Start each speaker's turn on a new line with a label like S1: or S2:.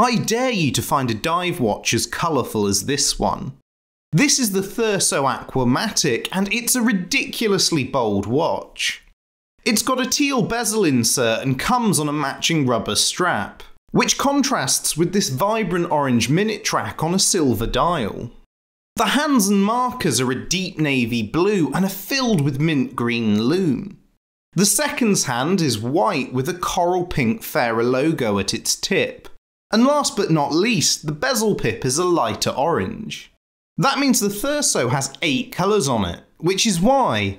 S1: I dare you to find a dive watch as colourful as this one. This is the Thurso Aquamatic, and it's a ridiculously bold watch. It's got a teal bezel insert and comes on a matching rubber strap, which contrasts with this vibrant orange minute track on a silver dial. The hands and markers are a deep navy blue and are filled with mint green lume. The second's hand is white with a coral pink Farer logo at its tip. And last but not least, the bezel pip is a lighter orange. That means the Thurso has 8 colours on it, which is why,